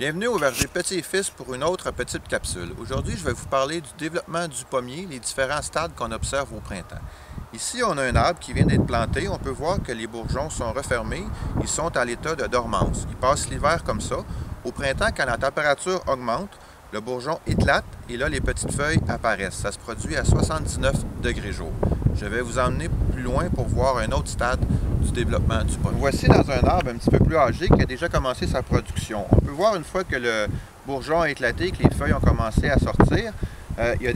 Bienvenue au verger Petit et Fils pour une autre petite capsule. Aujourd'hui, je vais vous parler du développement du pommier, les différents stades qu'on observe au printemps. Ici, on a un arbre qui vient d'être planté. On peut voir que les bourgeons sont refermés. Ils sont à l'état de dormance. Ils passent l'hiver comme ça. Au printemps, quand la température augmente, le bourgeon éclate et là, les petites feuilles apparaissent. Ça se produit à 79 degrés jour. Je vais vous emmener plus loin pour voir un autre stade du développement du pommier. Voici dans un arbre un petit peu plus âgé qui a déjà commencé sa production. On peut voir une fois que le bourgeon a éclaté, que les feuilles ont commencé à sortir, euh, il y a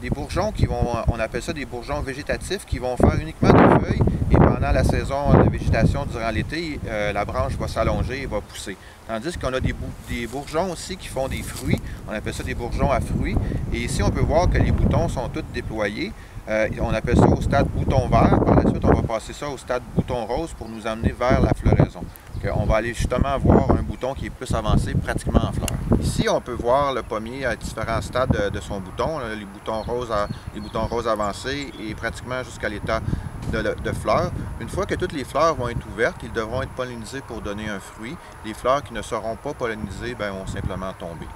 des, bourgeons qui vont, on appelle ça des bourgeons végétatifs, qui vont faire uniquement des feuilles saison de végétation durant l'été, euh, la branche va s'allonger et va pousser. Tandis qu'on a des, des, bourgeons aussi qui font des fruits, on appelle ça des bourgeons à fruits. Et ici, on peut voir que les boutons sont tous déployés. Euh, on appelle ça au stade bouton vert. Par la suite, on va passer ça au stade bouton rose pour nous amener vers la floraison. on va aller justement voir un bouton qui est plus avancé, pratiquement en fleur. Ici, on peut voir le pommier à différents stades de, son bouton. Les boutons roses, les boutons roses avancés et pratiquement jusqu'à l'état de, fleurs. Une fois que toutes les fleurs vont être ouvertes, ils devront être pollinisés pour donner un fruit. Les fleurs qui ne seront pas pollinisées ben, vont simplement tomber.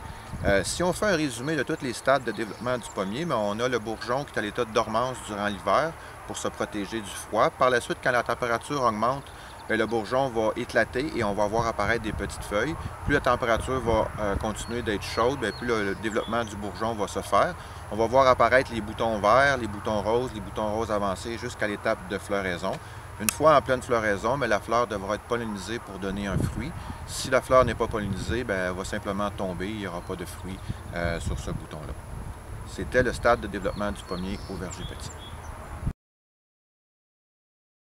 Euh, si on fait un résumé de tous les stades de développement du pommier, ben, on a le bourgeon qui est à l'état de dormance durant l'hiver pour se protéger du froid. Par la suite, quand la température augmente, ben, le bourgeon va éclater et on va voir apparaître des petites feuilles. Plus la température va euh, continuer d'être chaude, plus le, développement du bourgeon va se faire. On va voir apparaître les boutons verts, les boutons roses, les boutons roses avancés jusqu'à l'étape de floraison. Une fois en pleine floraison, mais la fleur devra être pollinisée pour donner un fruit. Si la fleur n'est pas pollinisée, ben, elle va simplement tomber, il n'y aura pas de fruit euh, sur ce bouton-là. C'était le stade de développement du pommier au verger petit.